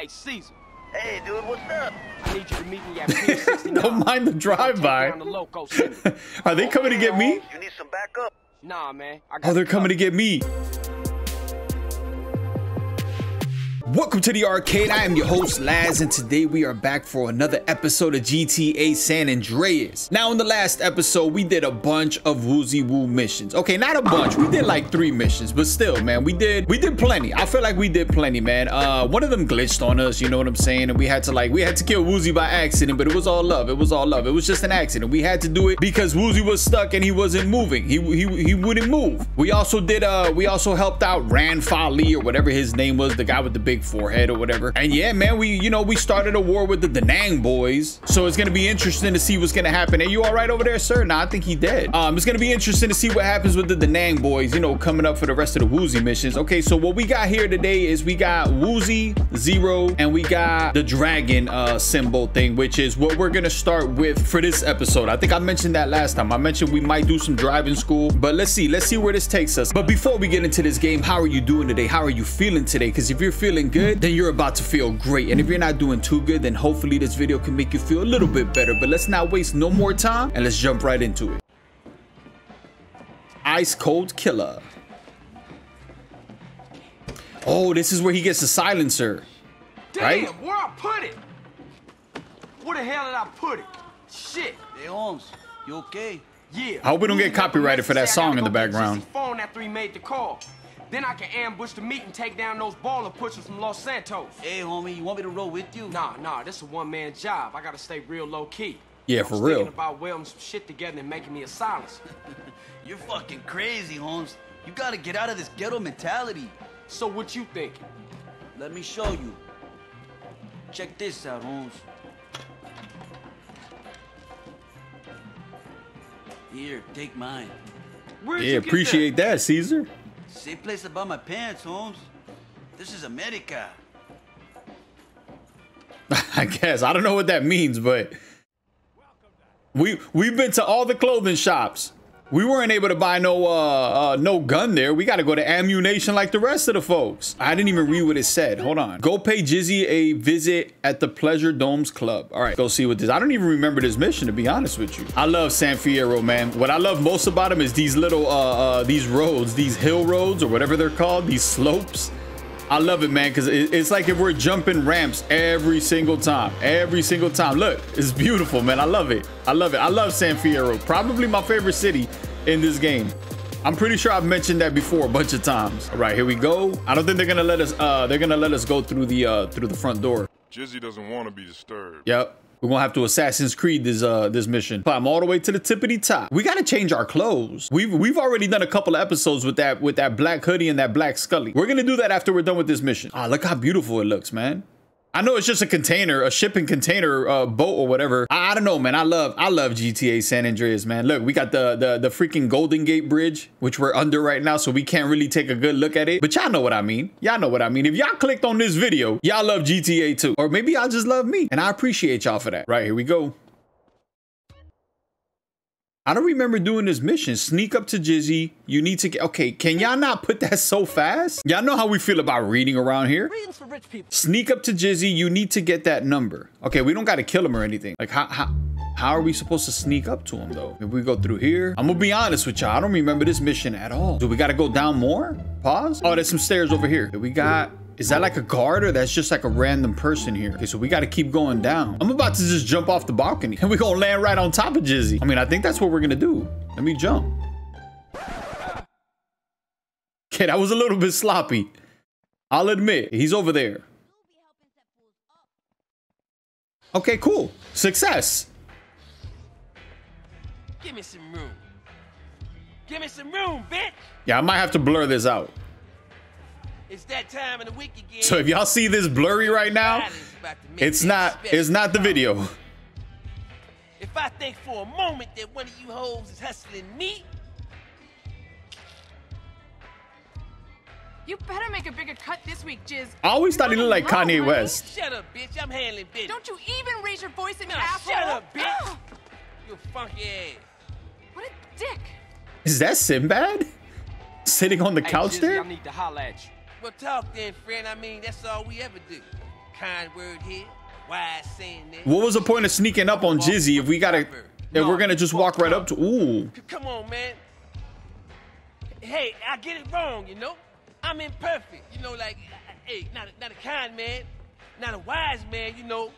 Hey, Caesar. Hey, dude, what's up? I need you to meet me at Pier 69. Don't mind the drive-by. The. Are they coming to get me? You need some backup? Nah, man. I got Oh, they're coming to get me. Welcome to the arcade. I am your host Laz, and today we are back for another episode of GTA San Andreas. Now, in the last episode, we did a bunch of Woozy Woo missions. Okay, not a bunch. We did like three missions, but still, man, we did we did plenty. I feel like we did plenty, man. Uh, one of them glitched on us. You know what I'm saying? And we had to like we had to kill Woozy by accident, but it was all love. It was all love. It was just an accident. We had to do it because Woozy was stuck and he wasn't moving. He he he wouldn't move. We also did uh we also helped out Ran Fa Li or whatever his name was, the guy with the big forehead or whatever. And yeah, man, we you know we started a war with the Da Nang boys, so it's gonna be interesting to see what's gonna happen. Are you all right over there, sir? Nah, I think he dead. Um, it's gonna be interesting to see what happens with the Da Nang boys. You know, coming up for the rest of the Woozy missions. Okay, so what we got here today is we got Woozy Zero and we got the dragon uh symbol thing, which is what we're gonna start with for this episode. I think I mentioned that last time. I mentioned we might do some driving school, but let's see, let's see where this takes us. But before we get into this game, how are you doing today? How are you feeling today? Because if you're feeling good, then you're about to feel great. And if you're not doing too good, then hopefully this video can make you feel a little bit better. But let's not waste no more time and let's jump right into it. Ice Cold Killer. Oh, this is where he gets the silencer. Damn, right? where I put it? Where the hell did I put it? Shit. Hey Holmes, you okay? Yeah. I hope we don't get Woozy left a copyrighted for that message saying I song in the background. Phone after he made the call. Then I can ambush the meet and take down those baller pushers from Los Santos. Hey homie, you want me to roll with you? Nah, nah, this is a one-man job. I gotta stay real low-key. Yeah, I for was real. thinking about welding some shit together and making me a silencer. You're fucking crazy, Holmes. You gotta get out of this ghetto mentality. So what you think? Let me show you. Check this out, Holmes. Here, take mine. Where'd Yeah, you get appreciate that, Caesar. Same place about my pants, Holmes. This is America. I guess I don't know what that means, but we we've been to all the clothing shops. We weren't able to buy no uh, uh no gun there. We got to go to ammunition like the rest of the folks. I didn't even read what it said. Hold on. Go pay Jizzy a visit at the Pleasure Domes Club. All right, go see what this. I don't even remember this mission to be honest with you. I love San Fierro, man. What I love most about him is these little uh, uh these roads, these hill roads or whatever they're called, these slopes. I love it, man, because it's like if we're jumping ramps every single time. Every single time. Look, it's beautiful, man. I love it. I love it. I love San Fierro. Probably my favorite city in this game. I'm pretty sure I've mentioned that before a bunch of times. All right, here we go. I don't think they're gonna let us. Uh, they're gonna let us go through the uh through the front door. Jizzy doesn't want to be disturbed. Yep. We're gonna have to Assassin's Creed this uh this mission. Climb all the way to the tippity top. We gotta change our clothes. We've we've already done a couple of episodes with that with that black hoodie and that black scully. We're gonna do that after we're done with this mission. Ah, look how beautiful it looks, man. I know it's just a container, a shipping container uh, boat or whatever. I, I don't know, man. I love I love GTA San Andreas, man. Look, we got the the the freaking Golden Gate Bridge, which we're under right now, so we can't really take a good look at it. But y'all know what I mean. Y'all know what I mean. If y'all clicked on this video, y'all love GTA too, or maybe y'all just love me, and I appreciate y'all for that. Right here we go. I don't remember doing this mission. Sneak up to Jizzy. You need to get. Okay, can y'all not put that so fast? Y'all know how we feel about reading around here. Readings for rich people. Sneak up to Jizzy. You need to get that number. Okay, we don't got to kill him or anything. Like, how, how, how are we supposed to sneak up to him, though? If we go through here, I'm to be honest with y'all. I don't remember this mission at all. Do we got to go down more? Pause. Oh, there's some stairs over here. We got... Is that like a guard or that's just like a random person here? Okay, so we got to keep going down. I'm about to just jump off the balcony and we're going to land right on top of Jizzy. I mean, I think that's what we're going to do. Let me jump. Okay, that was a little bit sloppy. I'll admit, he's over there. Okay, cool. Success. Give me some room. Give me some room, bitch. Yeah, I might have to blur this out. It's that time of the week again. So if y'all see this blurry right now, it's not it's not the video. If I think for a moment that one of you hoes is hustling me, You better make a bigger cut this week, Jizz. I always You're thought he looked like Kanye low, West. shut up, bitch. I'm handling business. Don't you even raise your voice at me, Now, asshole. shut up, bitch. Ah! You funky ass. what a dick. Is that Sinbad? Sitting on the Hey, couch Jizzy, there? I need to holler at you. Well, talk then, friend. I mean, that's all we ever do. kind word here. Wise saying that. What was the point of sneaking up on Jizzy if we gotta if we're gonna just walk right up to ooh. Come on, man. Hey, I get it wrong, you know. I'm imperfect, you know. Like, hey, not a, not a kind man, not a wise man, you know,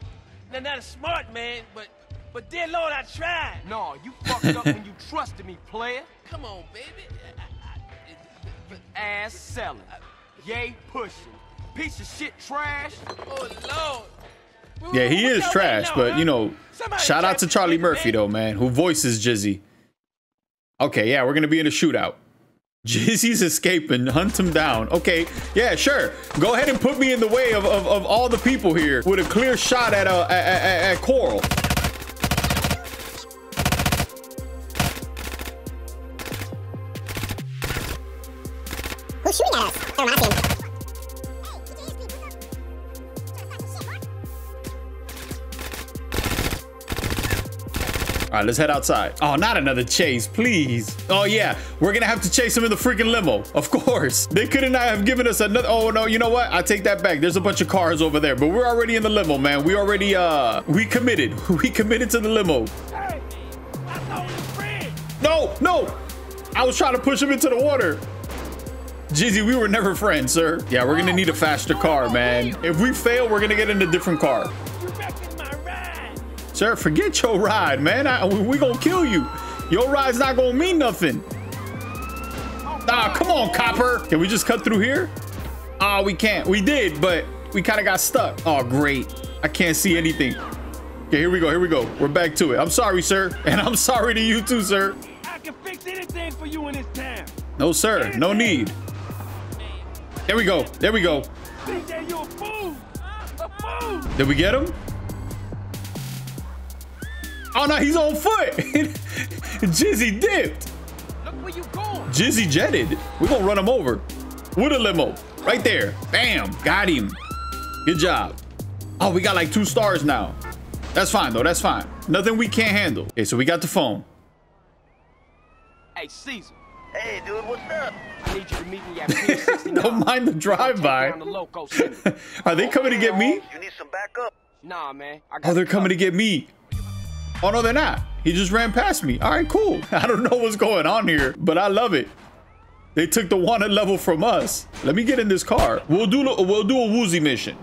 not, not a smart man, but but dear Lord, I tried. No, you fucked up when you trusted me, player. Come on, baby. I, I, but, Ass selling. Yay pushing. Piece of shit trash. oh Lord. What- Yeah, he is trash, waiting but on, you know, Somebody shout out to Charlie Murphy though, man, who voices Jizzy. Okay, yeah, we're gonna be in a shootout. Jizzy's escaping, hunt him down. Okay, yeah, sure. Go ahead and put me in the way of, of, of all the people here with a clear shot at uh, at, at, at Coral. Who's shooting at us? I see him. All right, let's head outside. Oh, not another chase, please. Oh yeah, we're gonna have to chase him in the freaking limo. Of course. They could not have given us another. Oh no, you know what? I take that back. There's a bunch of cars over there, but we're already in the limo, man. We already uh, we committed. We committed to the limo. Hey, I thought we was friends. No, no. I was trying to push him into the water. Jizzy, we were never friends, sir. Yeah, we're gonna need a faster car, man. If we fail, we're gonna get in a different car. You wrecking my ride. Sir, forget your ride, man. I, we, we gonna kill you. Your ride's not gonna mean nothing. Ah, come on, copper. Can we just cut through here? Ah, we can't. We did, but we kind of got stuck. Oh, great. I can't see anything. Okay, here we go. Here we go. We're back to it. I'm sorry, sir. And I'm sorry to you too, sir. I can fix anything for you in this town. No, sir. No need. There we go. There we go. CJ, you a fool. A fool. Did we get him? Oh, no, he's on foot. Jizzy dipped. Look where you going. Jizzy jetted. We're gonna run him over with a limo. Right there. Bam. Got him. Good job. Oh, we got like two stars now. That's fine though. That's fine. Nothing we can't handle. Okay, so we got the phone. Hey, Caesar. Hey, dude, what's up? I need you to meet me at Pier 69. Don't mind the Take down the drive-by. loco. Are they coming to get me? You need some backup? Nah, man. I got Oh, they're coming to get me. Oh no, they're not. He just ran past me. All right, cool. I don't know what's going on here, but I love it. They took the wanted level from us. Let me get in this car. We'll do we'll do a woozy mission.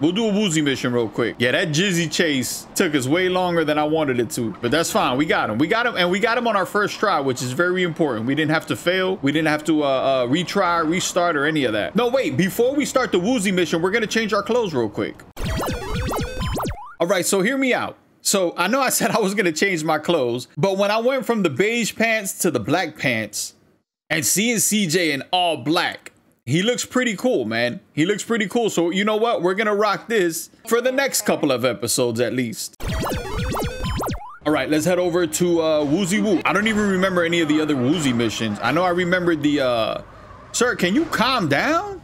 We'll do a woozy mission real quick. Yeah, that Jizzy chase took us way longer than I wanted it to, but that's fine. We got him. We got him, and we got him on our first try, which is very important. We didn't have to fail. We didn't have to uh, uh, retry, restart, or any of that. No, wait. Before we start the woozy mission, we're gonna change our clothes real quick. All right, so hear me out. So I know I said I was gonna change my clothes, but when I went from the beige pants to the black pants and seeing CJ in all black, he looks pretty cool, man. He looks pretty cool. So you know what? We're gonna rock this for the next couple of episodes at least. All right, let's head over to uh, Woozy Woo. I don't even remember any of the other Woozy missions. I know I remembered the, uh, sir, can you calm down?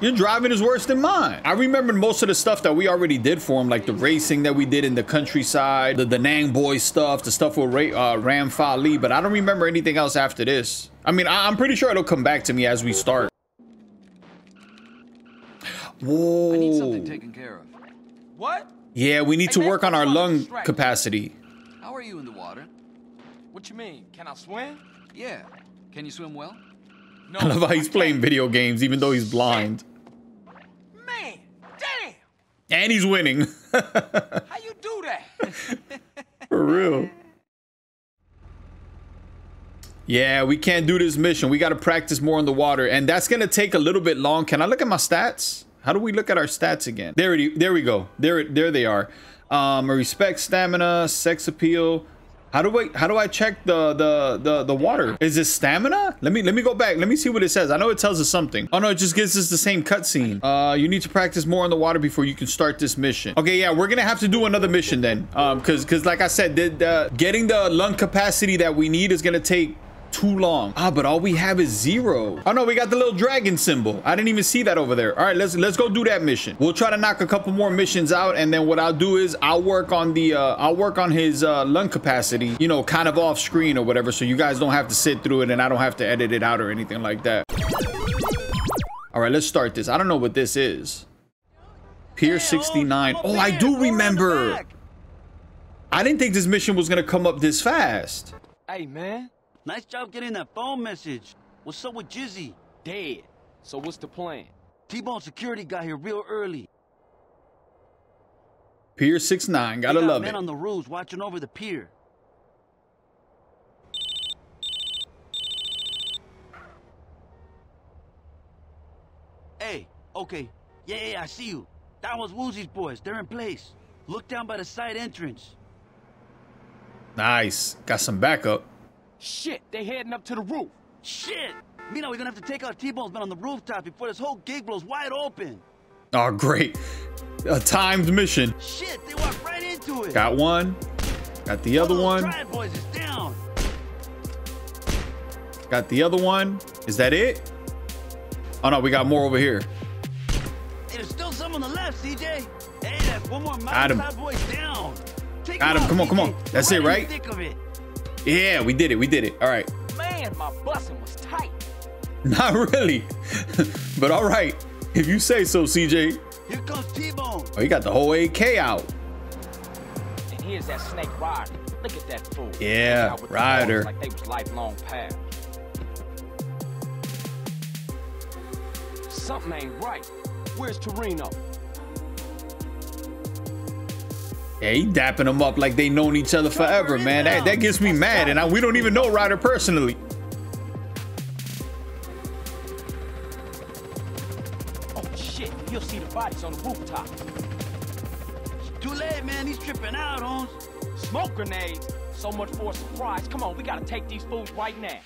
Your driving is worse than mine. I remembered most of the stuff that we already did for him, like the racing that we did in the countryside, the, the Nang Boy stuff, the stuff with Ray, uh, Ran Fa Li, but I don't remember anything else after this. I mean, I, I'm pretty sure it'll come back to me as we start. Whoa. I need something taken care of. What? Yeah, we need to man, work on our lung distract. capacity. How are you in the water? What you mean? Can I swim? Yeah. Can you swim well? No. I love how he's I playing can't. video games even though he's blind. And he's winning. How you do that? For real. Yeah, we can't do this mission. We got to practice more in the water, and that's gonna take a little bit long. Can I look at my stats? How do we look at our stats again? There, it, there we go. There, there they are. Um, respect, stamina, sex appeal. How do I, how do I check the, the, the, the water? Is it stamina? Let me, let me go back. Let me see what it says. I know it tells us something. Oh no, it just gives us the same cutscene. Uh, you need to practice more on the water before you can start this mission. Okay, yeah, we're gonna have to do another mission then. Um, cause, cause like I said, the, the, getting the lung capacity that we need is gonna take too long. Ah, but all we have is zero. Oh no, we got the little dragon symbol. I didn't even see that over there. All right, let's let's go do that mission. We'll try to knock a couple more missions out, and then what I'll do is I'll work on the uh, I'll work on his uh, lung capacity, you know, kind of off screen or whatever, so you guys don't have to sit through it, and I don't have to edit it out or anything like that. All right, let's start this. I don't know what this is. Pier 69. Oh, I do Go around the remember. I didn't think this mission was gonna come up this fast. Hey, man. Nice job getting that phone message. What's up with Jizzy? Dead. So what's the plan? T-Bone security got here real early. Pier 6-9, Gotta They got love men it. on the roofs watching over the pier. Hey, okay. Yeah, yeah, I see you. That was Woozy's boys. They're in place. Look down by the side entrance. Nice. Got some backup. Shit, They're heading up to the roof. Shit! Meanwhile, we're gonna have to take out T-Bone's men on the rooftop before this whole gig blows wide open. Oh, great. A timed mission. Shit, they walked right into it. Got one. Got the other One one. of those Triad boys is down. Got the other one. Is that it? Oh no, we got more over here. Hey, there's still some on the left, CJ. Hey, that's one more Got him. mountain boy down. Take Got him. out, Come on, come on. That's You're it, right? Thick of it. Yeah, we did it. We did it. All right. Man, my busing was tight. Not really. but all right. If you say so, CJ. Here comes T-Bone. Oh, you got the whole AK out. And here's that snake rider. Look at that fool. Yeah, rider. the Like they was lifelong pals. Something ain't right. Where's Toreno? Yeah, he dapping them up like they known each other forever, man. That, that gets me mad, and I, we don't even know Ryder personally. Oh shit, you'll see the bodies on the rooftop. It's Too late, man. He's tripping out, Holmes. Smoke grenades. So much for a surprise. Come on, we gotta take these fools right now.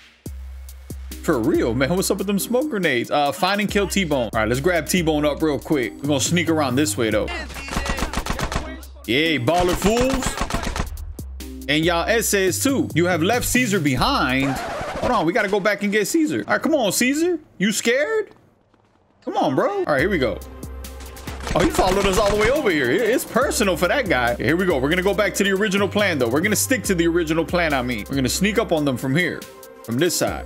For real, man. What's up with them smoke grenades? Uh, find and kill T-Bone. All right, let's grab T-Bone up real quick. We're gonna sneak around this way though. Yeah, baller fools. And y'all essays too. You have left Caesar behind. Hold on, we gotta go back and get Caesar. All right, come on, Caesar. You scared? Come on, bro. All right, here we go. Oh, he followed us all the way over here. It's personal for that guy. Here we go. We're gonna go back to the original plan though. We're gonna stick to the original plan, I mean. We're gonna sneak up on them from here, from this side.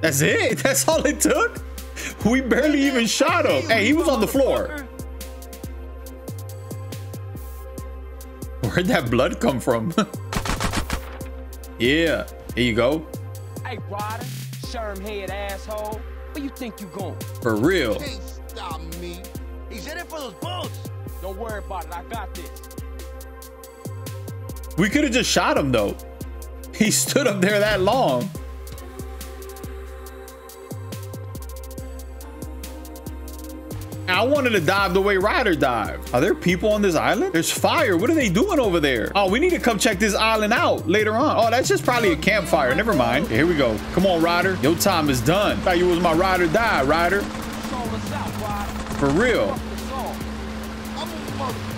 That's it? That's all it took? We barely even shot him. Hey, he was on the floor. Where'd that blood come from? yeah, here you go. Hey, Ryder, sherm head asshole. Where you think you going? For real. Can't stop me. He's headed for those boats. Don't worry about it. I got this. We could have just shot him though. He stood up there that long. I wanted to dive the way Ryder dived. Are there people on this island? There's fire. What are they doing over there? Oh, we need to come check this island out later on. Oh, that's just probably a campfire. Never mind. Here we go. Come on, Ryder. Your time is done. Thought you was my ride or die, Ryder. For real. Motherfucking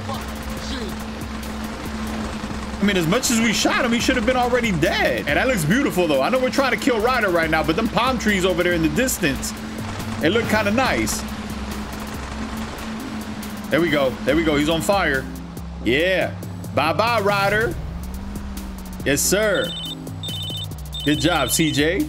mean, as much as we shot him, he should have been already dead. And that looks beautiful, though. I know we're trying to kill Ryder right now, but them palm trees over there in the distance, they look kind of nice. There we go. There we go. He's on fire. Yeah. Bye-bye, Ryder. Yes, sir. Good job, CJ.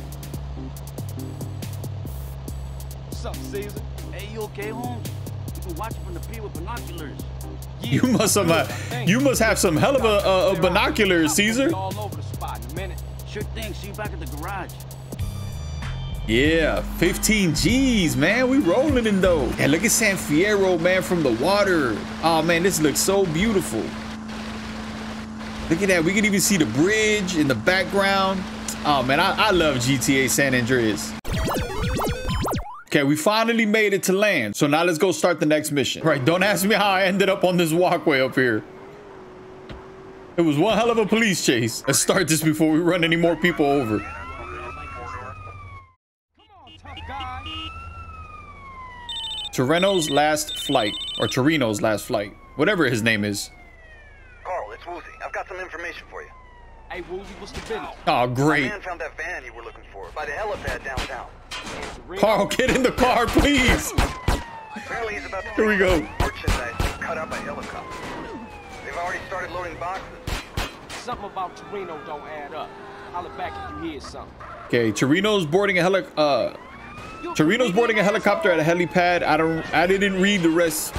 What's up, Caesar? Hey, you okay, Holmes? We've been watching from the pier with binoculars. You must have, uh, you must have some hell of a, uh, uh, binoculars, Caesar. All over the spot in a minute. Sure thing. See you back at the garage. Yeah, 15 G's, man. We rolling in though. And look at San Fierro, man, from the water. Oh man, this looks so beautiful. Look at that. We can even see the bridge in the background. Oh man, I, I love GTA San Andreas. Okay, we finally made it to land. So now let's go start the next mission. Right, don't ask me how I ended up on this walkway up here. It was one hell of a police chase. Let's start this before we run any more people over. Toreno's last flight, or Toreno's last flight, whatever his name is. Carl, it's Woozy. I've got some information for you. Hey, Woozy, what's the business? Oh, My great. man found that van you were looking for by the helipad downtown. Carl, get in the car, please. Apparently he's about to Here we go. merchandise cut out by helicopter. They've already started loading boxes. Something about Toreno don't add up. Holler back if you hear something. Okay, Toreno's boarding a heli- uh, Toreno's boarding a helicopter at a helipad. I don't. I didn't read the rest.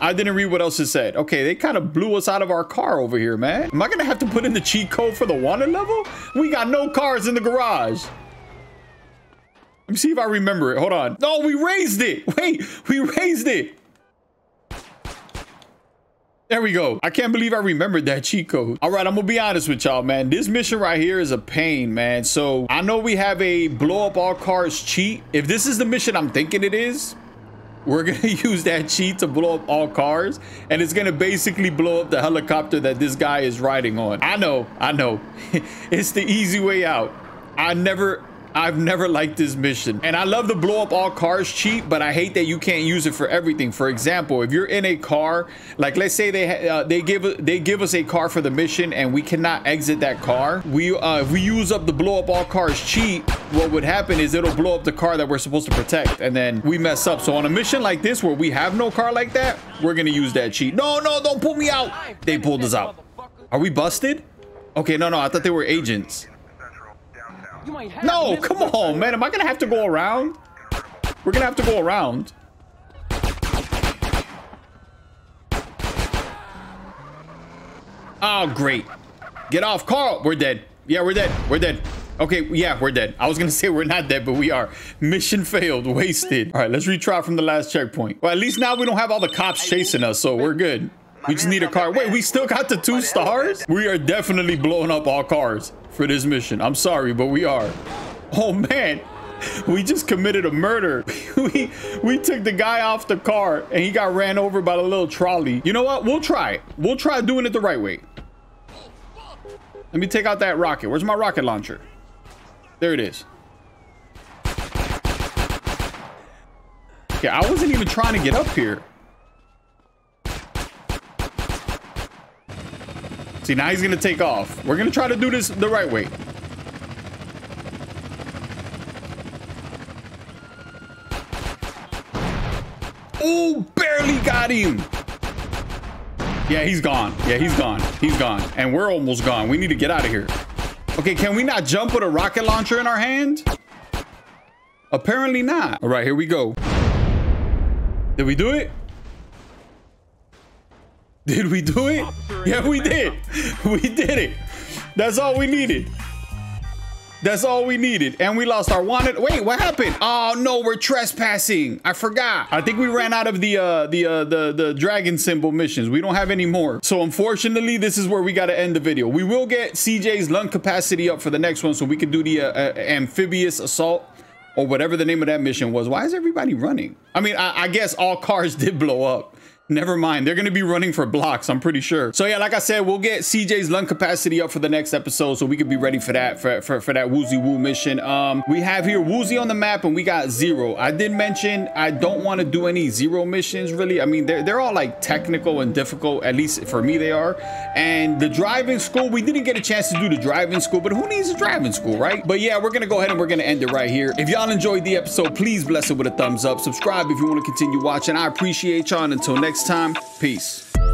I didn't read what else it said. Okay, they kind of blew us out of our car over here, man. Am I gonna have to put in the cheat code for the wanted level? We got no cars in the garage. Let me see if I remember it. Hold on. No, we raised it. Wait, we raised it. There we go. I can't believe I remembered that cheat code. All right, I'm gonna be honest with y'all, man. This mission right here is a pain, man. So I know we have a blow up all cars cheat. If this is the mission I'm thinking it is, we're gonna use that cheat to blow up all cars and it's gonna basically blow up the helicopter that this guy is riding on. I know, I know. it's the easy way out. I never I've never liked this mission. And I love the blow up all cars cheat, but I hate that you can't use it for everything. For example, if you're in a car, like let's say they uh, they give they give us a car for the mission and we cannot exit that car. We uh, if we use up the blow up all cars cheat, what would happen is it'll blow up the car that we're supposed to protect and then we mess up. So on a mission like this where we have no car like that, we're gonna use that cheat. No, no, don't pull me out. They pulled us out. Are we busted? Okay, no, no, I thought they were agents. No, come on, man. Am I gonna have to go around? We're gonna have to go around. Oh, great. Get off, Carl. We're dead. Yeah, we're dead. We're dead. Okay, yeah, we're dead. I was gonna say we're not dead, but we are. Mission failed, wasted. All right, let's retry from the last checkpoint. Well, at least now we don't have all the cops chasing us, so we're good. We just need a car. Wait, we still got the two stars? We are definitely blowing up all cars for this mission. I'm sorry, but we are. Oh, man. We just committed a murder. we we took the guy off the car and he got ran over by the little trolley. You know what? We'll try. We'll try doing it the right way. Let me take out that rocket. Where's my rocket launcher? There it is. Okay, I wasn't even trying to get up here. See, now he's going to take off. We're going to try to do this the right way. Oh, barely got him. Yeah, he's gone. Yeah, he's gone. He's gone. And we're almost gone. We need to get out of here. Okay, can we not jump with a rocket launcher in our hand? Apparently not. All right, here we go. Did we do it? Did we do it? Yeah, we did. We did it. That's all we needed. That's all we needed. And we lost our wanted. Wait, what happened? Oh no, we're trespassing. I forgot. I think we ran out of the uh the uh the the dragon symbol missions. We don't have any more. So unfortunately, this is where we got to end the video. We will get CJ's lung capacity up for the next one so we can do the uh, uh, amphibious assault or whatever the name of that mission was. Why is everybody running? I mean, I, I guess all cars did blow up. Never mind. They're going to be running for blocks, I'm pretty sure. So yeah, like I said, we'll get CJ's lung capacity up for the next episode so we can be ready for that, for, for, for that Woozy Woo mission. Um, We have here Woozy on the map and we got Zero. I did mention I don't want to do any Zero missions, really. I mean, they're, they're all like technical and difficult, at least for me they are. And the driving school, we didn't get a chance to do the driving school, but who needs a driving school, right? But yeah, we're going to go ahead and we're going to end it right here. If y'all enjoyed the episode, please bless it with a thumbs up. Subscribe if you want to continue watching. I appreciate y'all. Until next time, peace.